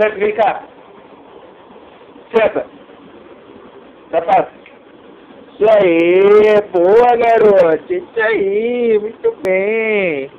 Senta, vem cá. Senta. Sapato. Isso aí, boa garoto. Isso aí, muito bem.